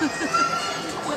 Nag-crawling sa dalawa.